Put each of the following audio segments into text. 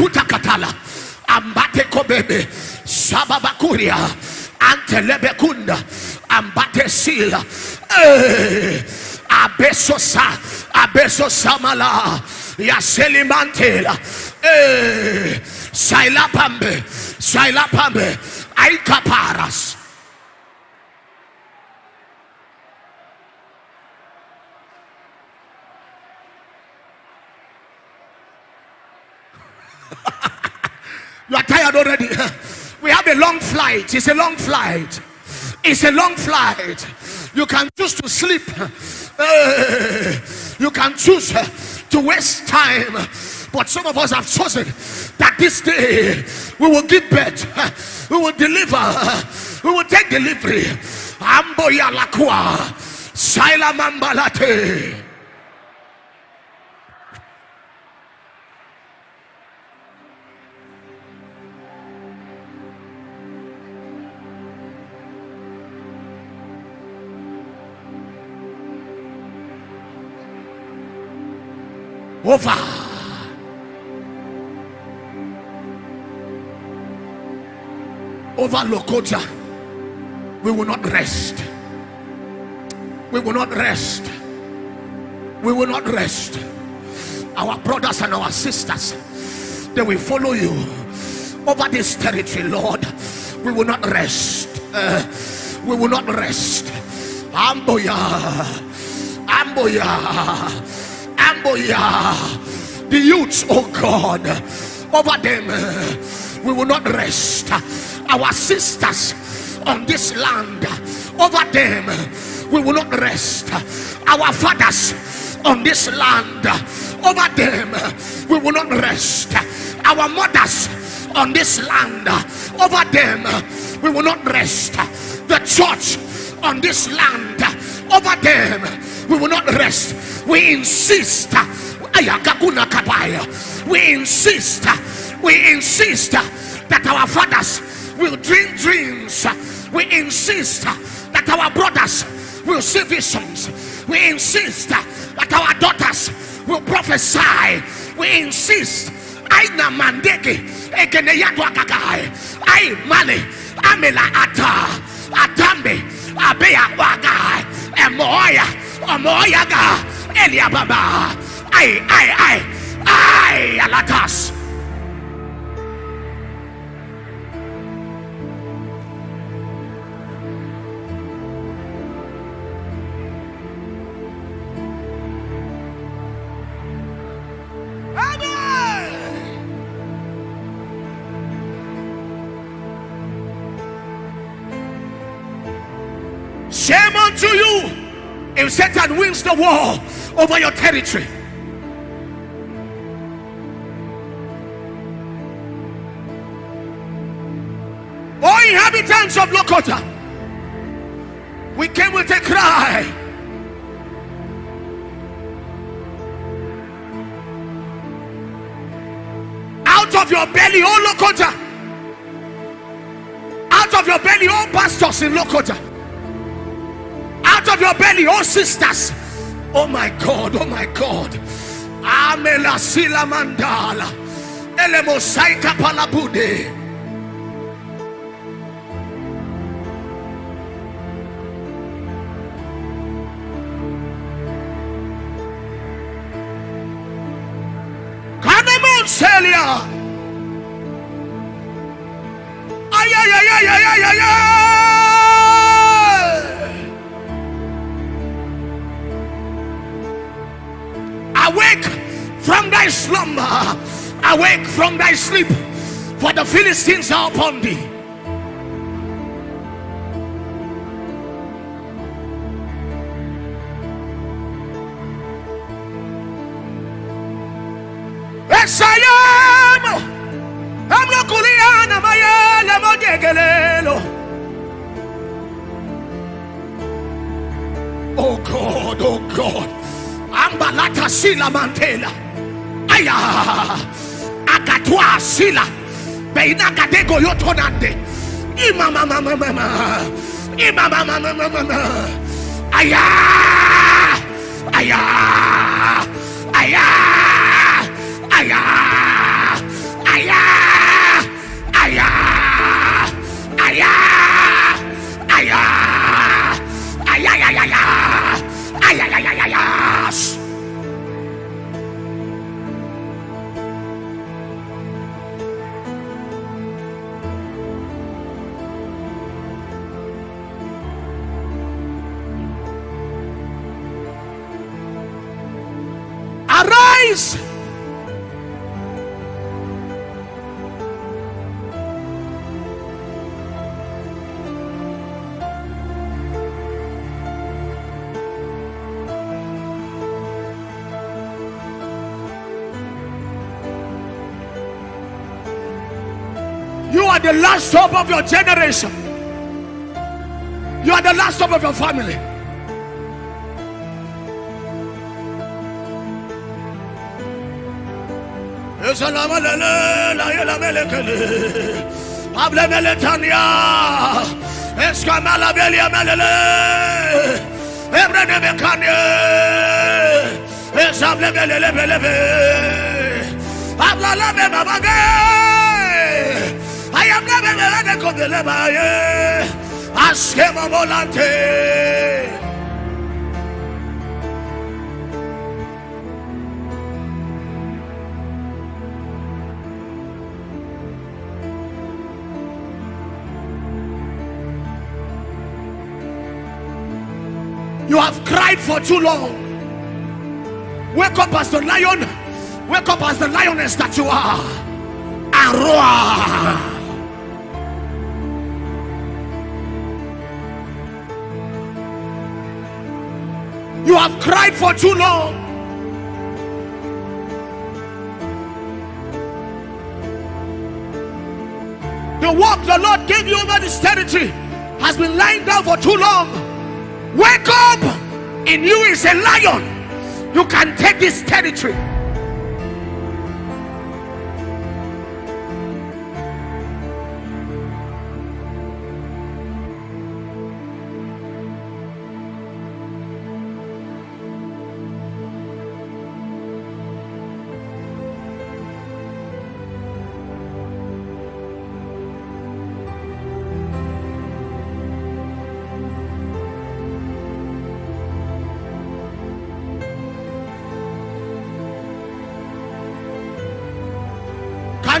Ayaputa katala. Ambate kobebe. Sababakuria. Antelebekunda. Ambate sila. Eh. Abeso sa. Abeso samala. Yaseli mantela. Eh. Saila pambe. Saila pambe. Aikaparas. You are tired already. We have a long flight. It's a long flight. It's a long flight. You can choose to sleep. You can choose to waste time. But some of us have chosen that this day we will give birth. We will deliver. We will take delivery. Amboya lakwa. Saila mambalate. Over. Over Lokota, we will not rest. We will not rest. We will not rest. Our brothers and our sisters, they will follow you over this territory, Lord. We will not rest. Uh, we will not rest. Amboya, Amboya, Amboya. The youths, oh God, over them, we will not rest. Our sisters on this land, over them, we will not rest. Our fathers on this land, over them, we will not rest. Our mothers on this land, over them, we will not rest. The church on this land, over them, we will not rest. We insist. We insist. We insist that our fathers will dream dreams. We insist that our brothers will see visions. We insist that our daughters will prophesy. We insist. I Aina mandege egene yatu akagai. Ai male amela ata atambe abeya wagai emoya omoya ga elia baba. Ai ai ai ai alatas. Amen. Shame unto you if Satan wins the war over your territory. Oh, inhabitants of Lokota, we came with a cry. Out of your belly, oh Lokota. Out of your belly, oh pastors in Lokota. Out of your belly, oh sisters. Oh my God, oh my God. Amela sila mandala. Elemosaika palabude. Kanemon Celia. Ay, ay, ay, ay, ay, ay, ay, Awake from thy slumber, awake from thy sleep, for the Philistines are upon thee. Oh God, oh God sila mantela. Aya. Akatwa sila. Beina kadego yotonande. Imama mama mama. Imama mama mama. Aya. Aya. Aya. Aya. Aya. Aya. Aya. Arise. You are the last hope of your generation. You are the last hope of your family. ሰላም ለለ ላየላ መለከል አብለ መለታንያ እስከ ማላቤል የመለለ ኤብረነ መካን እሳብለ በለለ በለበ አብላላ በባባገ አያምነ በበለነ ኮብለባየ አስኬሞ ሞላንቴ You have cried for too long. Wake up as the lion. Wake up as the lioness that you are. And roar. You have cried for too long. The work the Lord gave you over this territory has been lying down for too long. Wake up! In you is a lion. You can take this territory.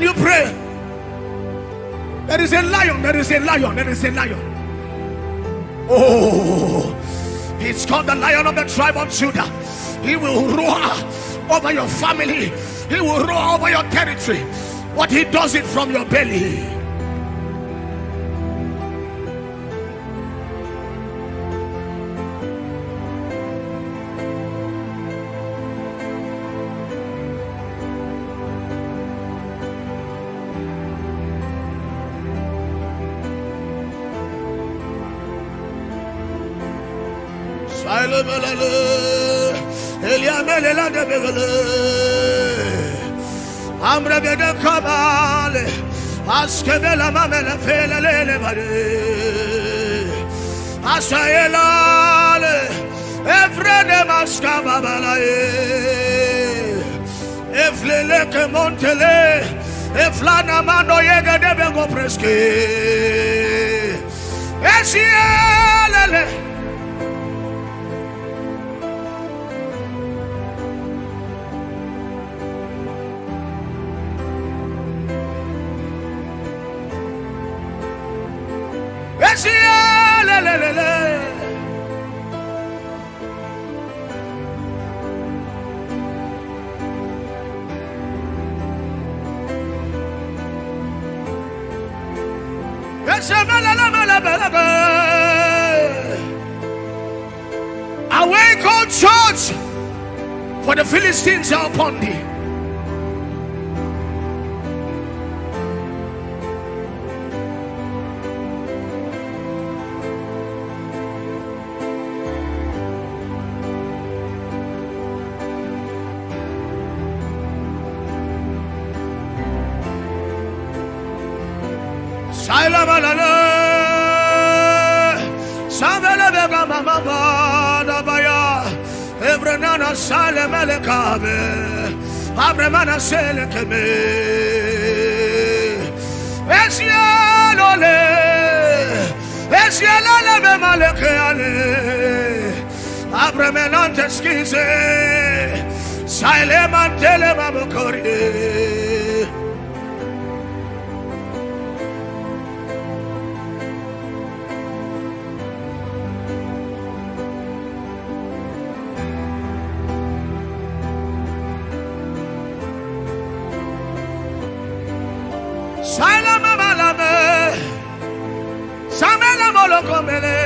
Can you pray? There is a lion, there is a lion, there is a lion. Oh, it's called the lion of the tribe of Judah. He will roar over your family, he will roar over your territory. What he does it from your belly. Haylı belalı Elya melela de begalı Amre bede kabal. Aske belama mele felelele bari. Asayelal Efrede maska babalayı Eflele ke montele Eflana mano yege de bego preski Esielele Esielele Awake, O church, for the Philistines are upon thee. Malekeale. Abremenante skize. Sile mantele mamukori. Melelame.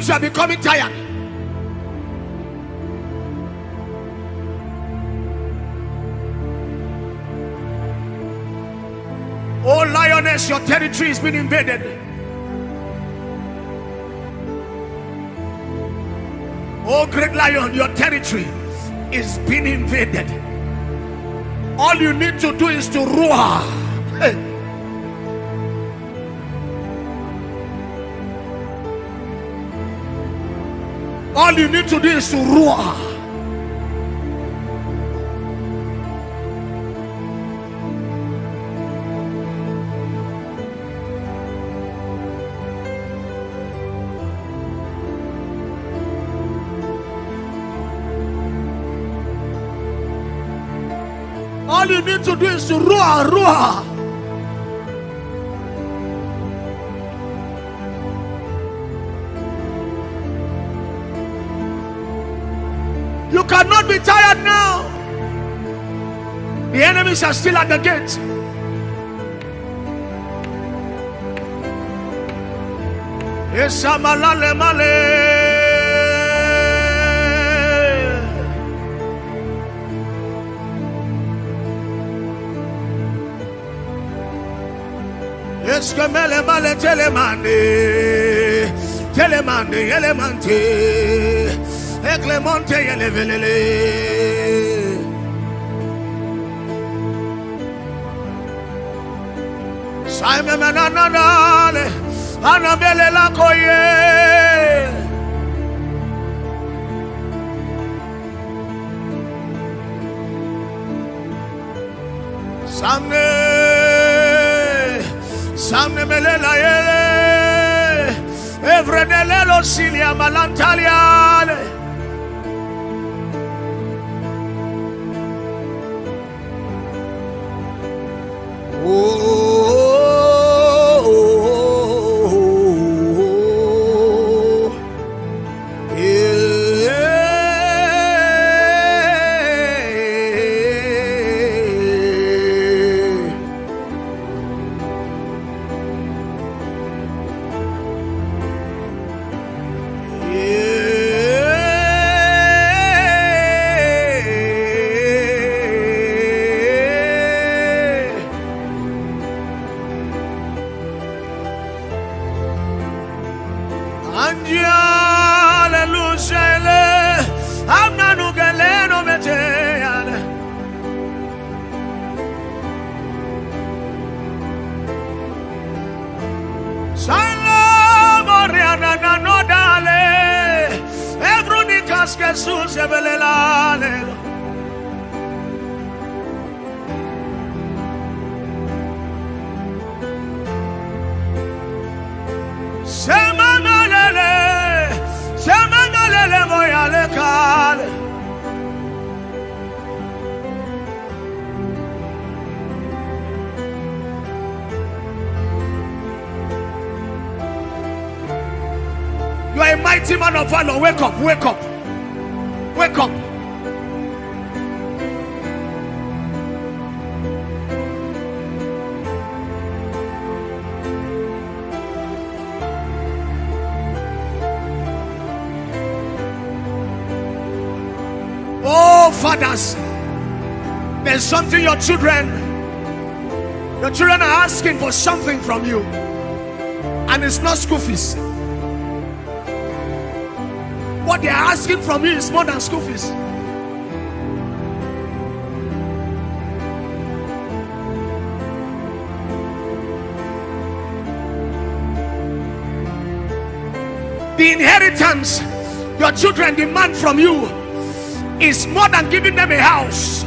You are becoming tired. Oh, lioness, your territory has been invaded. Oh, great lion, your territory is being invaded. All you need to do is to roar. All you need to do is to roar. All you need to do is to roar, roar. Cannot be tired now. The enemies are still at the gate. Esamalale male. Eskamele male telemande. Telemande elemante. Eklemonte yelevelele. Saime menanale. Anabele la koye. Samne. Samne melela yele. Evrenelelo silia malantaliale. Wake up, wake up, wake up. Oh, fathers, there's something your children, your children are asking for something from you, and it's not school fees. They are asking from you is more than school fees. The inheritance your children demand from you is more than giving them a house.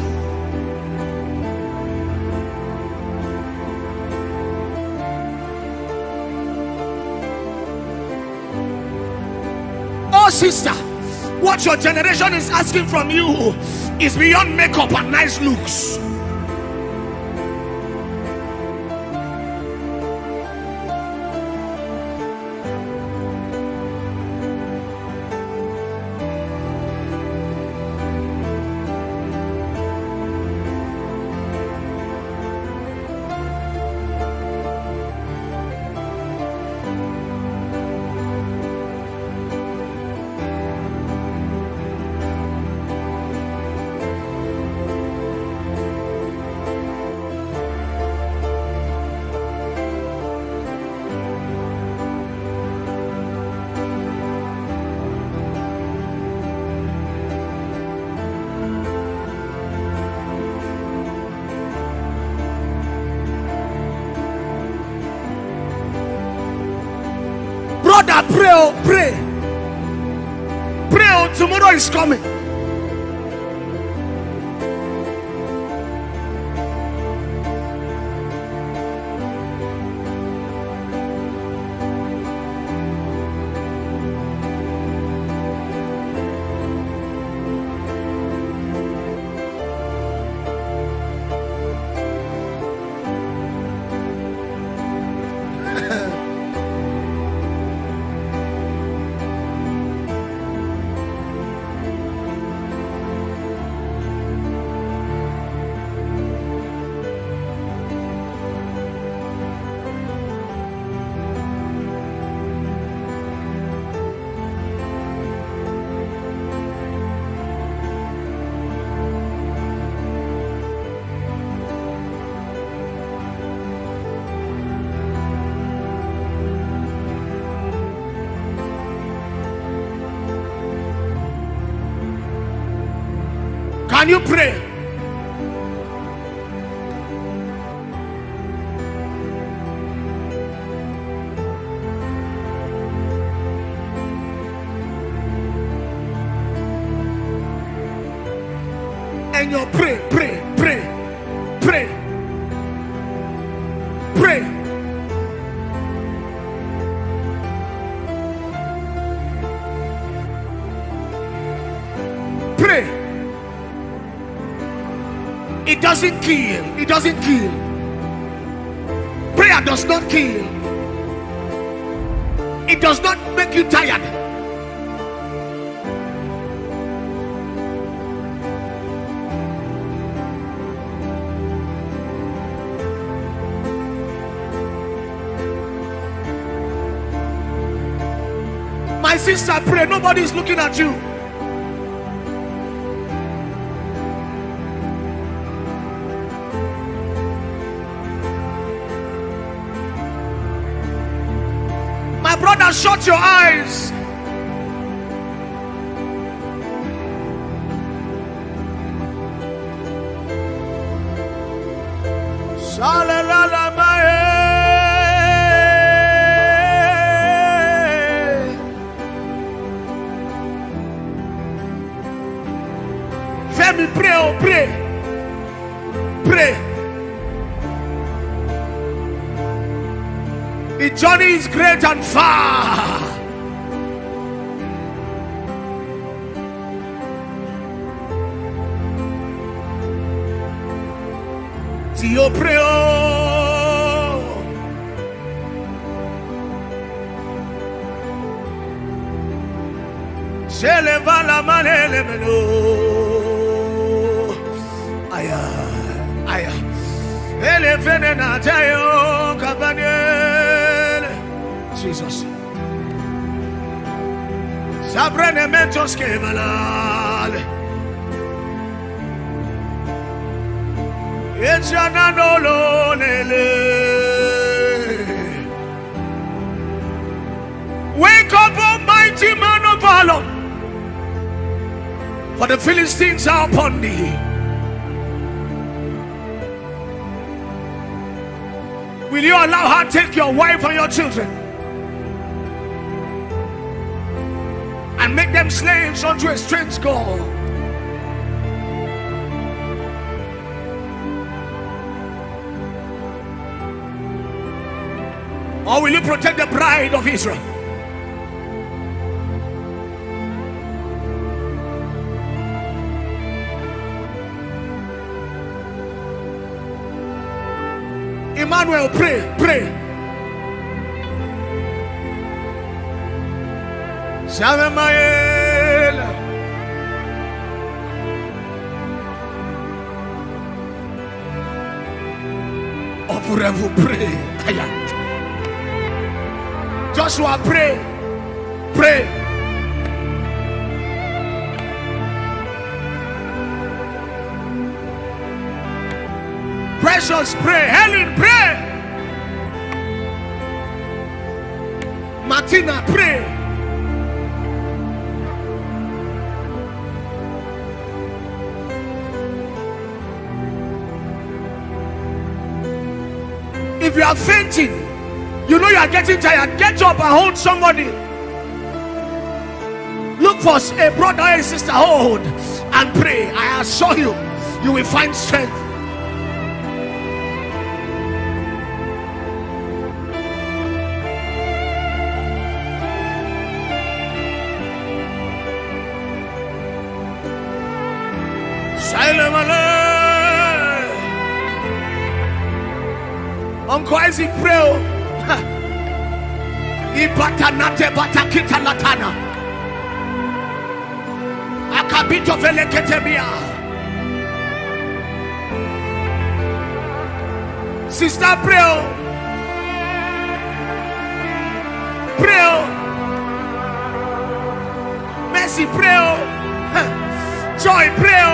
Oh, sister, what your generation is asking from you is beyond makeup and nice looks. Is coming. Can you pray? And you pray, pray, pray, doesn't kill. It doesn't kill. Prayer does not kill. It does not make you tired. My sister, pray. Nobody is looking at you. Shut your eyes. Shalalamae. Femi, pray, oh, pray. Pray. The journey is great and far. Preo. Le va la mano e le meno. Aya, aya. Ele venena jayo kabaniele. Jesus. Sabrene mentos que Wake up, almighty man of valor, for the Philistines are upon thee. Will you allow her to take your wife and your children and make them slaves unto a strange God? Or will you protect the bride of Israel? Emmanuel, pray, pray. Shalamael. Offrez-vous, pray. Joshua, pray. Pray. Precious, pray. Helen, pray. Martina, pray. If you are fainting, you know you are getting tired, get up and hold somebody. Look for a brother or a sister, hold and pray. I assure you, you will find strength. Uncle Isaac pray. Ipatanate batakita latana. Akabito veleketemia. Sister pray. Pray. Mercy pray. Joy pray.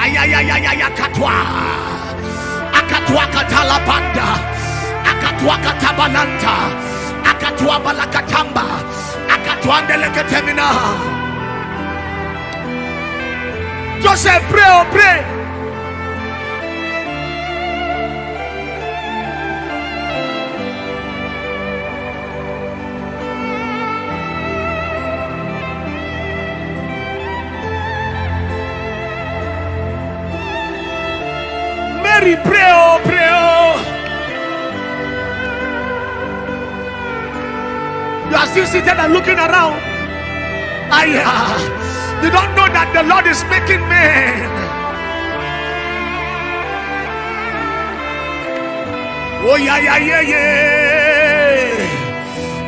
Ayayayayaya katwa akatwa katalabanda akatuakatabanta akatuabalakatamba. Akatuandeleketemina Joseph pray, oh, pray. Are looking around. I, uh, you don't know that the Lord is making men. Oh yeah yeah yeah yeah.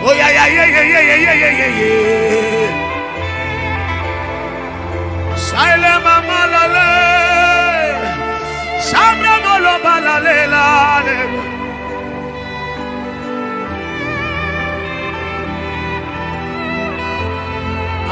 Oh yeah yeah yeah yeah yeah yeah yeah yeah yeah. Silent mama lale. Sabra molo balale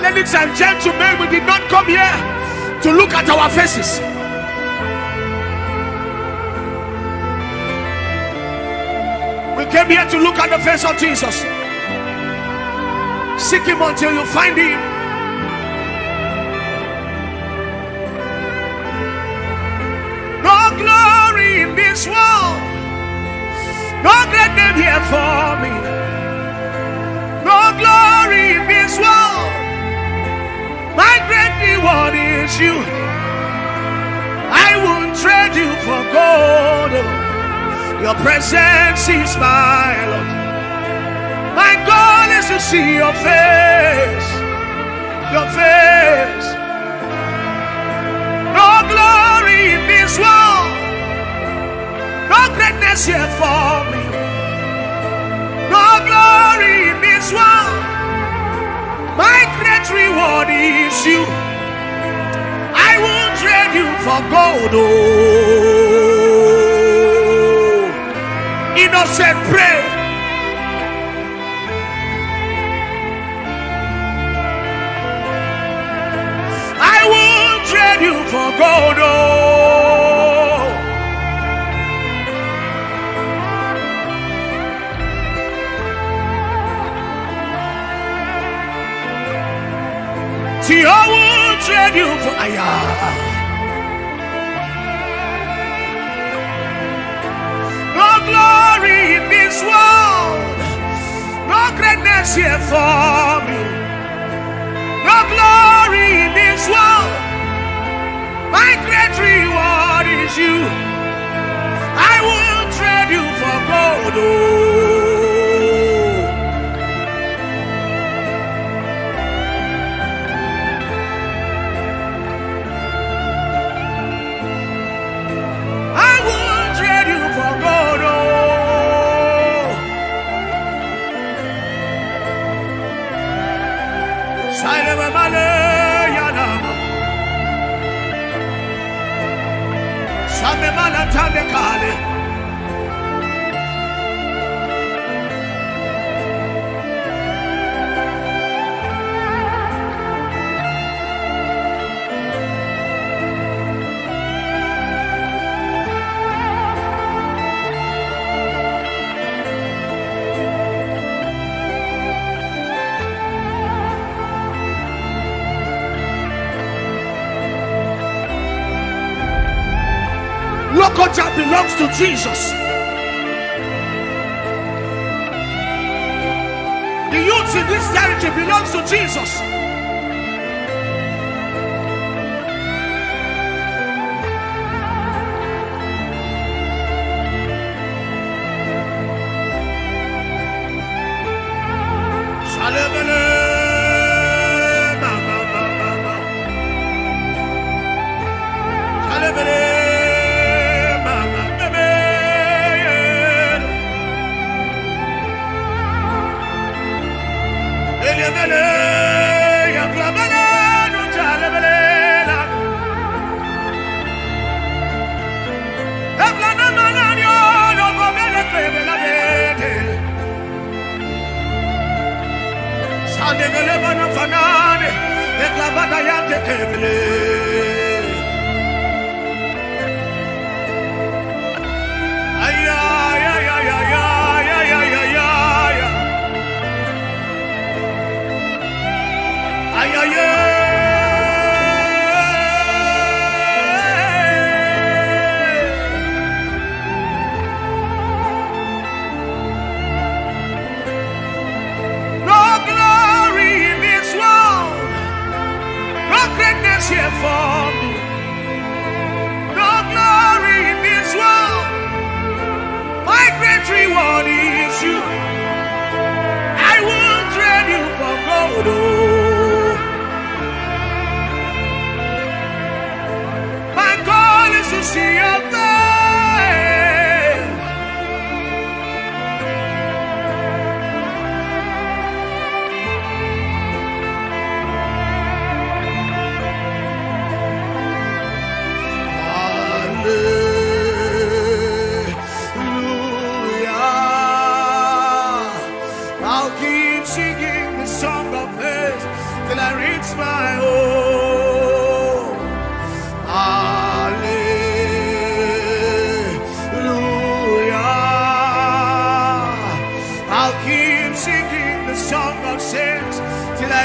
Ladies and gentlemen, we did not come here to look at our faces. We came here to look at the face of Jesus. Seek him until you find him. No glory in this world. No great name here for me. No glory in this world. My great reward is you. I won't trade you for gold. Your presence is my Lord. My goal is to see your face, your face. No glory in this world, greatness here for me. No glory in this my great reward is you. I will trade you for gold. Oh, innocent pray. I will trade you for gold. Oh. For Ayah. No glory in this world, no greatness here for me. No glory in this world, my great reward is you. I will trade you for gold. Oh. memalathandekale to Jesus. The youth in this territory belongs to Jesus. Elevana Fanane, Declavada Yate Kevle. fall.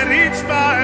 reach by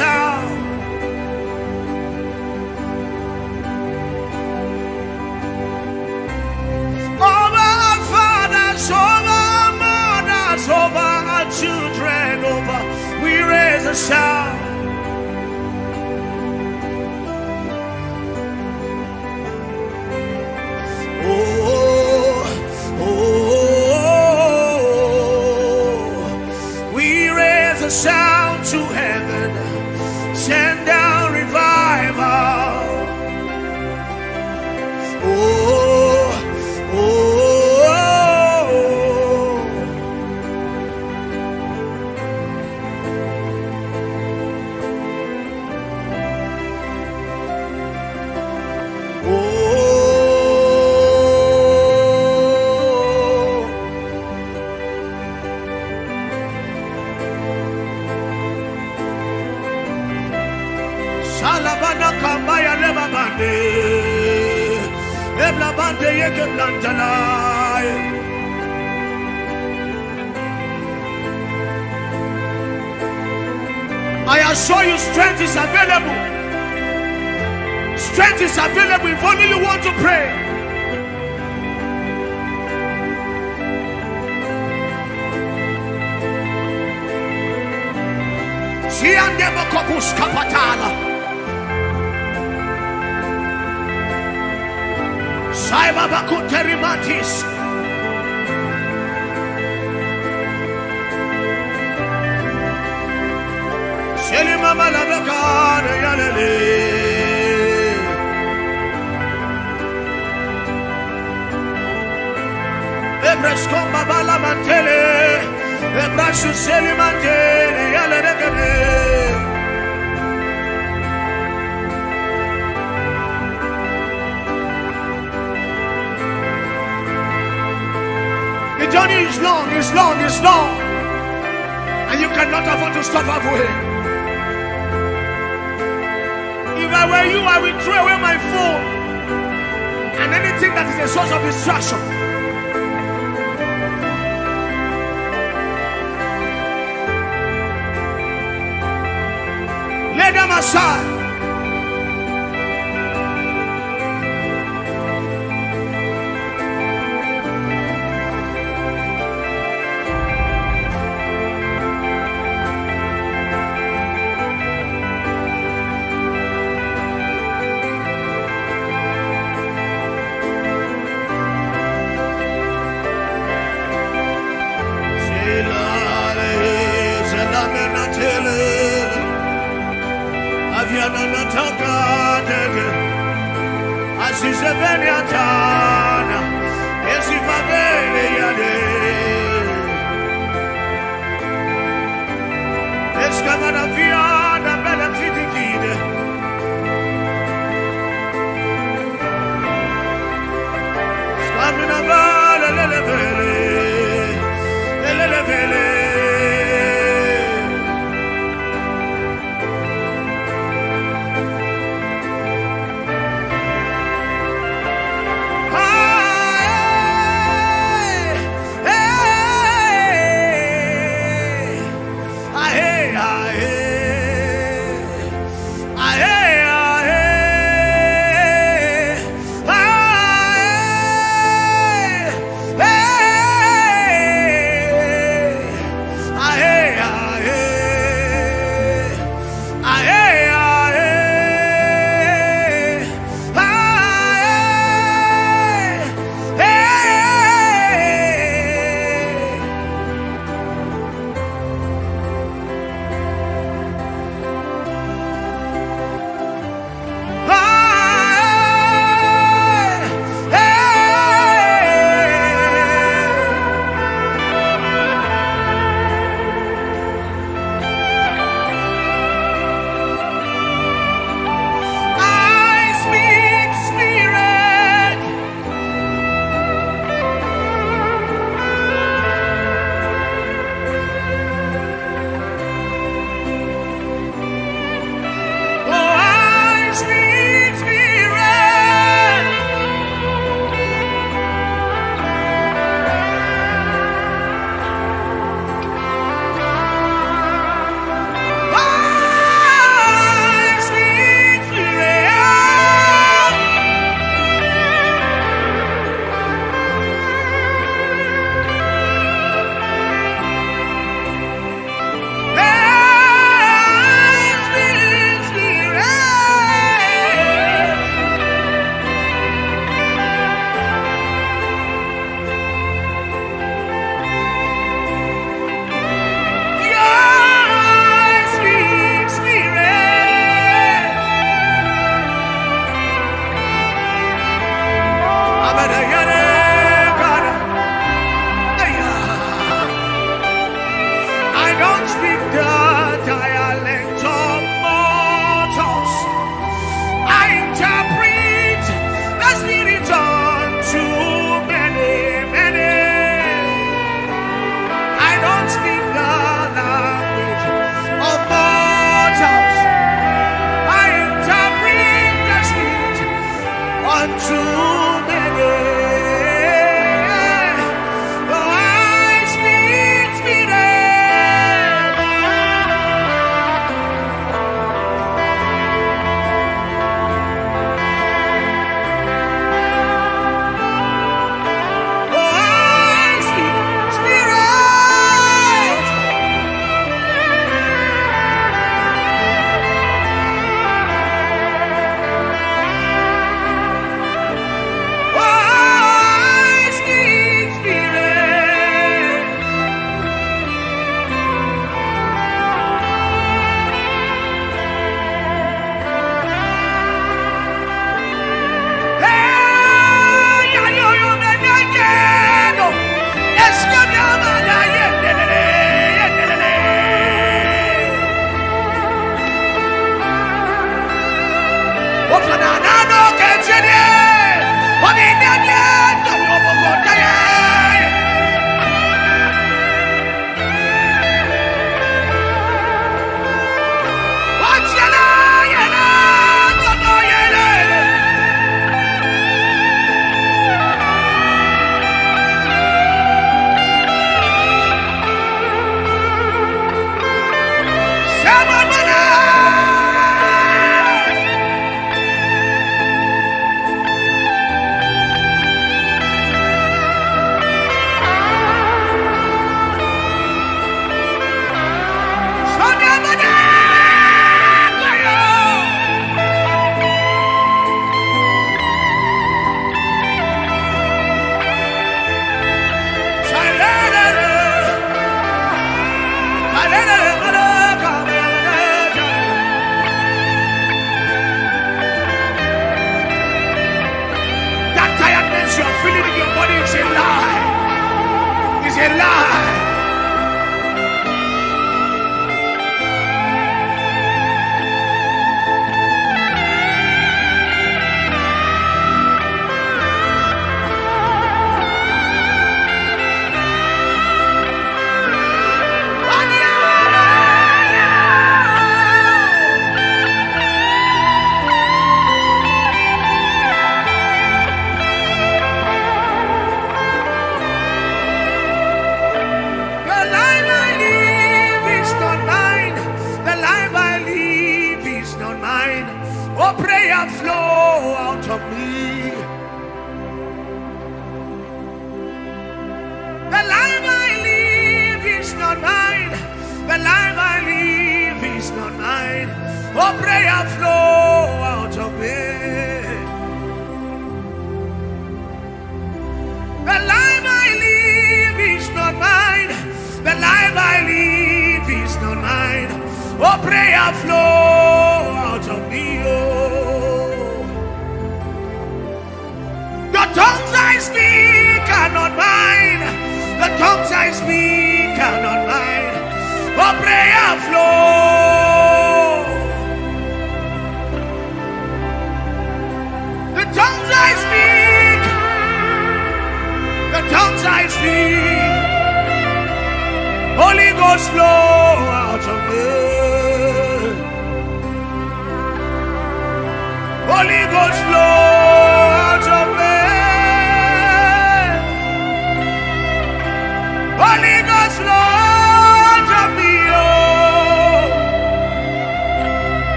sound. Over our fathers, over our mothers, over our children, over we raise a sound. I assure you, strength is available. Strength is available if only you want to pray. Siandemo kopus kapatala. Saiba bakuterimatis. Sheli mama la bekane yalele. Ebreskom babala mantele. Ebrashu sheli is long, it's long. And you cannot afford to stop halfway. If I were you, I would throw away my phone and anything that is a source of distraction. Lay them aside.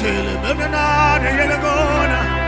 Till Bernard, you're gonna.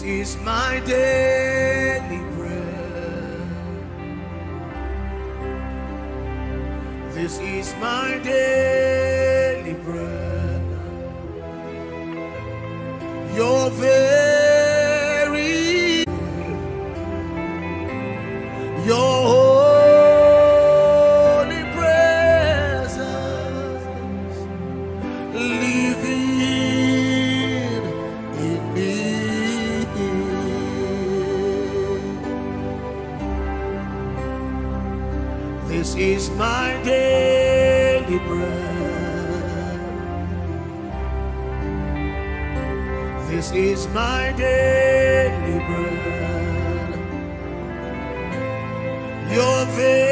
This is my daily bread. This is my daily bread. Your very your holy presence living. is my daily bread. This is my daily bread. Your veil.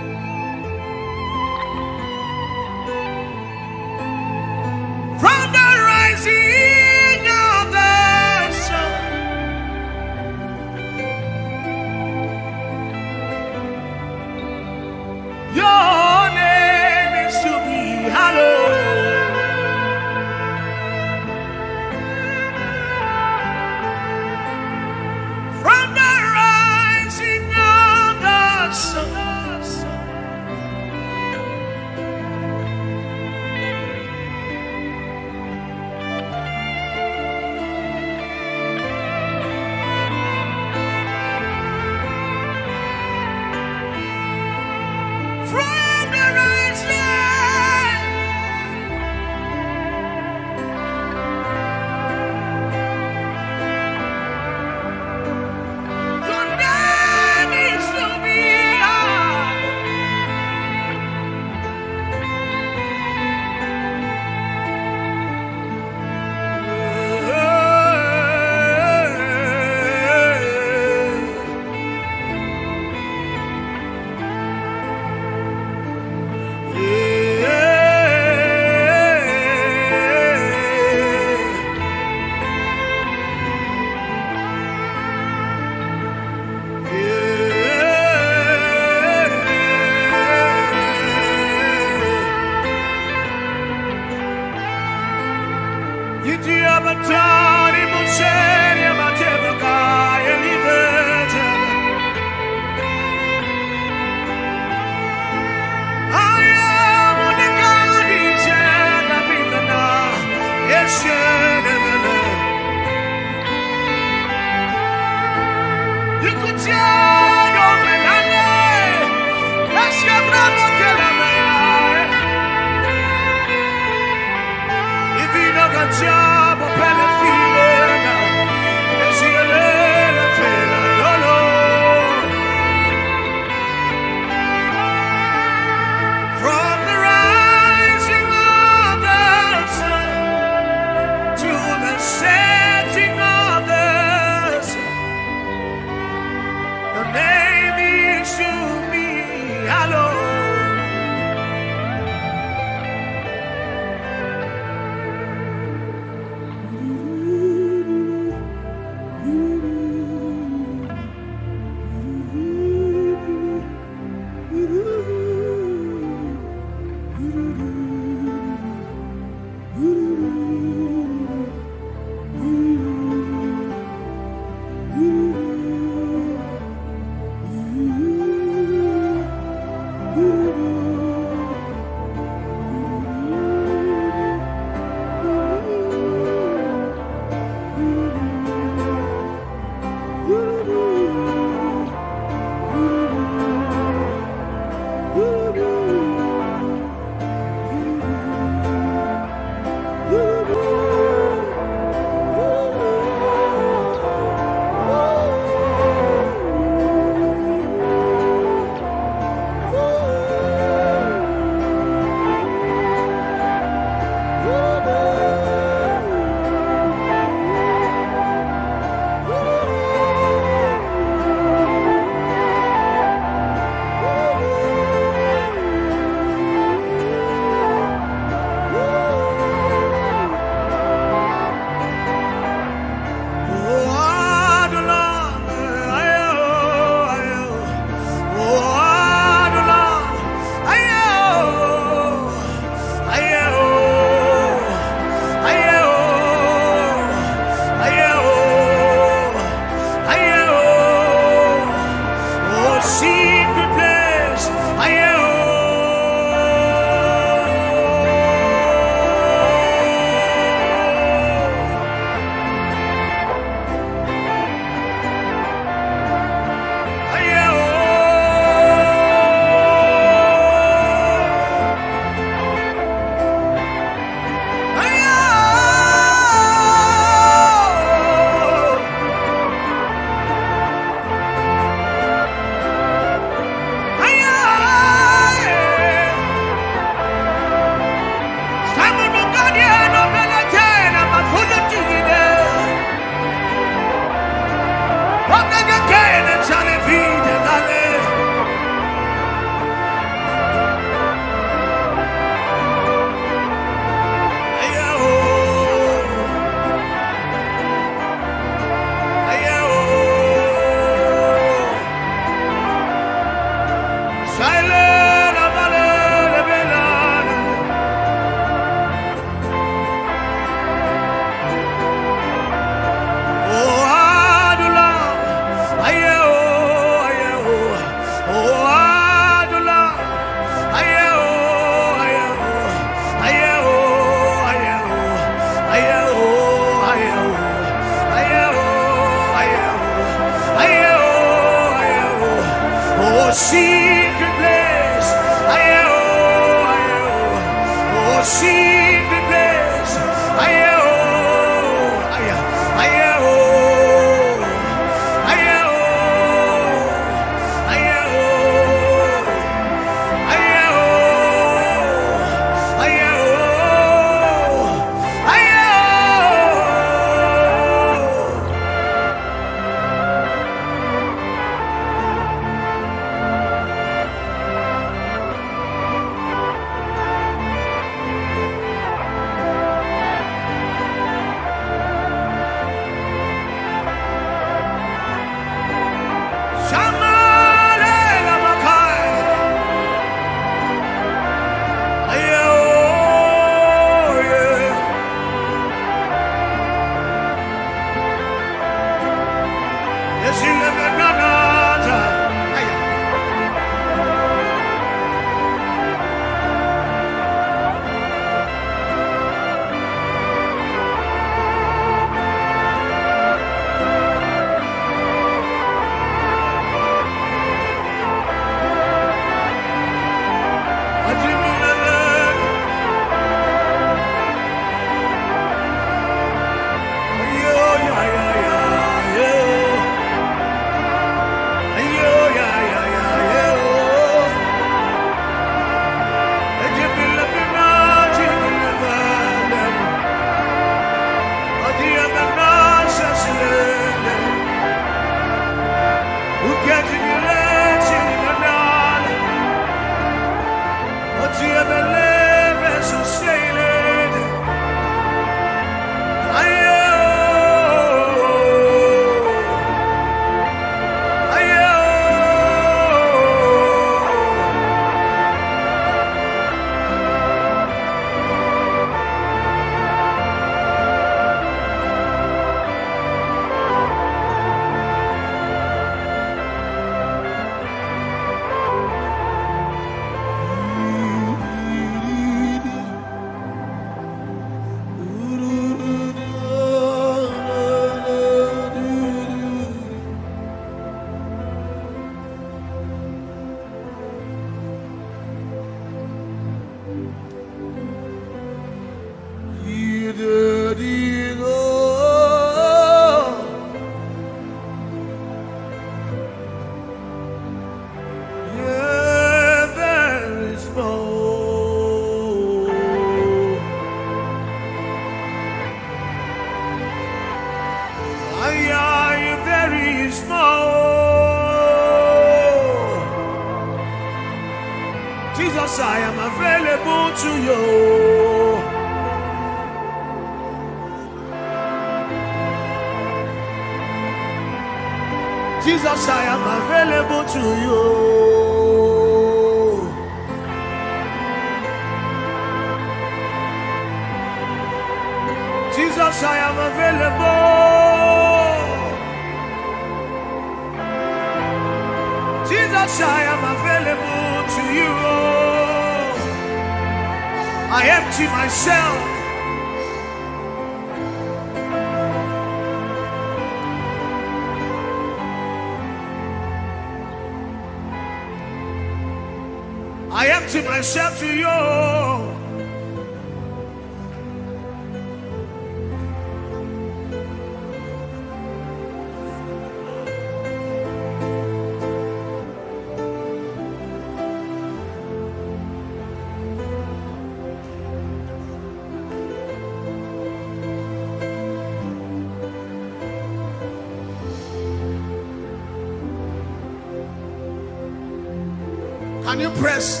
Press